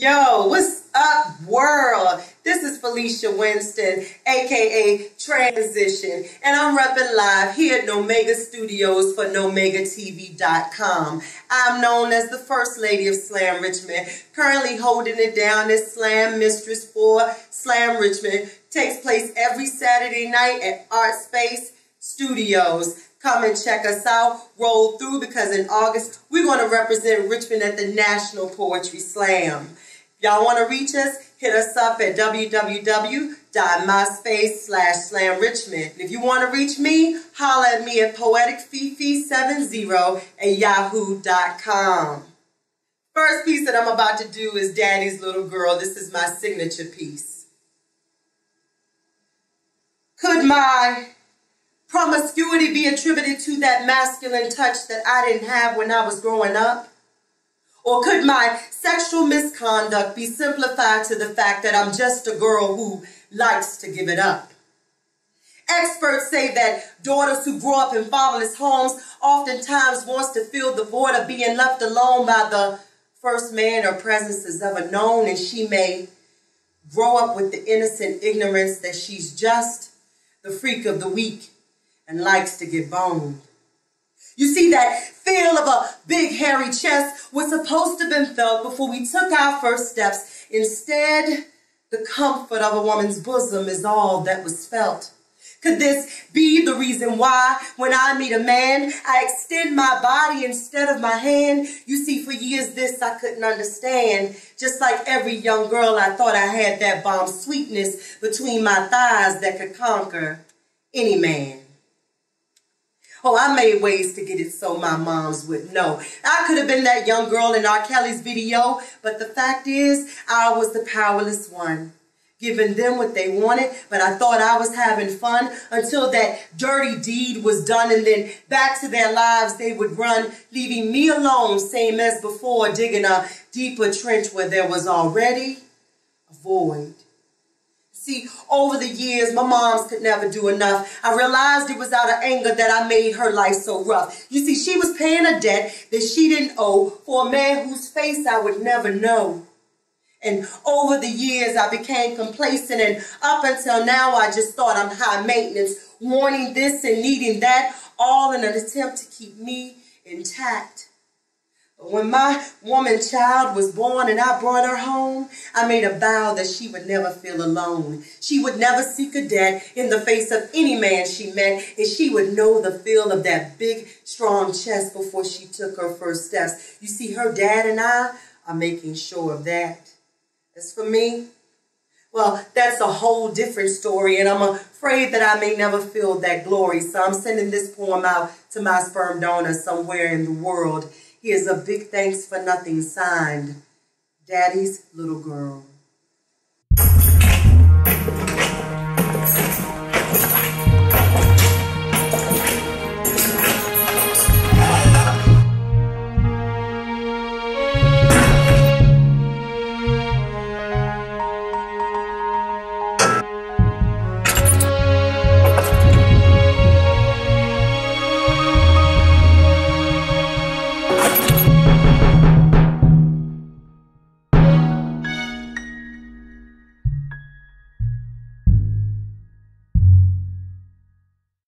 Yo, what's up, world? This is Felicia Winston, aka Transition, and I'm repping live here at Nomega Studios for NomegaTV.com. I'm known as the First Lady of Slam Richmond, currently holding it down as Slam Mistress for Slam Richmond. Takes place every Saturday night at Art Space Studios. Come and check us out. Roll through because in August we're going to represent Richmond at the National Poetry Slam. Y'all want to reach us? Hit us up at www.myspace slash slam richmond. If you want to reach me, holla at me at poeticfifi70 at yahoo.com. First piece that I'm about to do is Daddy's Little Girl. This is my signature piece. Could my promiscuity be attributed to that masculine touch that I didn't have when I was growing up? Or could my sexual misconduct be simplified to the fact that I'm just a girl who likes to give it up? Experts say that daughters who grow up in fatherless homes oftentimes wants to fill the void of being left alone by the first man or presence is ever known, and she may grow up with the innocent ignorance that she's just the freak of the week and likes to get boned. You see, that feel of a big hairy chest was supposed to have been felt before we took our first steps. Instead, the comfort of a woman's bosom is all that was felt. Could this be the reason why when I meet a man, I extend my body instead of my hand? You see, for years this I couldn't understand. Just like every young girl, I thought I had that bomb sweetness between my thighs that could conquer any man. Oh, I made ways to get it so my moms would know. I could have been that young girl in R. Kelly's video, but the fact is, I was the powerless one, giving them what they wanted, but I thought I was having fun until that dirty deed was done, and then back to their lives they would run, leaving me alone, same as before, digging a deeper trench where there was already a void. See, over the years, my moms could never do enough. I realized it was out of anger that I made her life so rough. You see, she was paying a debt that she didn't owe for a man whose face I would never know. And over the years, I became complacent, and up until now, I just thought I'm high maintenance, wanting this and needing that, all in an attempt to keep me intact. When my woman child was born and I brought her home, I made a vow that she would never feel alone. She would never seek a dad in the face of any man she met, and she would know the feel of that big, strong chest before she took her first steps. You see, her dad and I are making sure of that. As for me, well, that's a whole different story, and I'm afraid that I may never feel that glory. So I'm sending this poem out to my sperm donor somewhere in the world. Here's a big thanks for nothing signed, Daddy's Little Girl.